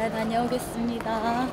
잘 다녀오겠습니다.